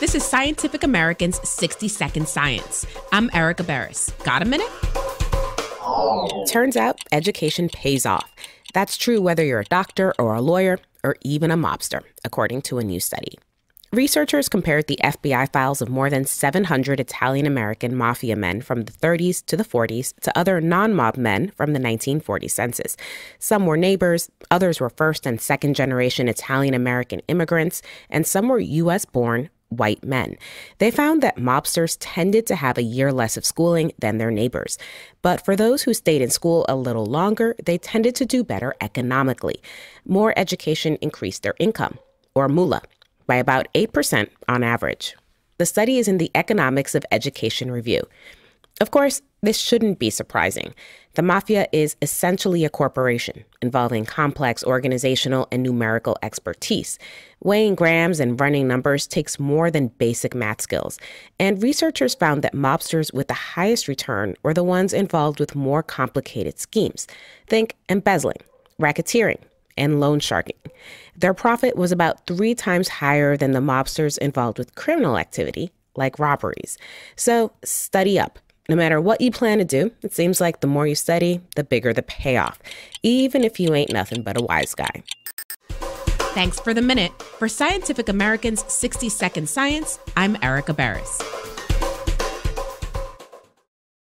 This is Scientific American's 60 Second Science. I'm Erika Beras. Got a minute? Turns out education pays off. That's true whether you're a doctor or a lawyer or even a mobster, according to a new study. Researchers compared the FBI files of more than 700 Italian American mafia men from the 30s to the 40s to other non mob men from the 1940 census. Some were neighbors, others were first and second generation Italian American immigrants, and some were U.S. born white men. They found that mobsters tended to have a year less of schooling than their neighbors. But for those who stayed in school a little longer, they tended to do better economically. More education increased their income, or moolah by about 8% on average. The study is in the Economics of Education Review. Of course, this shouldn't be surprising. The mafia is essentially a corporation involving complex organizational and numerical expertise. Weighing grams and running numbers takes more than basic math skills, and researchers found that mobsters with the highest return were the ones involved with more complicated schemes. Think embezzling, racketeering, and loan sharking. Their profit was about three times higher than the mobsters involved with criminal activity, like robberies. So study up. No matter what you plan to do, it seems like the more you study, the bigger the payoff, even if you ain't nothing but a wise guy. Thanks for the minute. For Scientific American's 60 Second Science, I'm Erika Beras.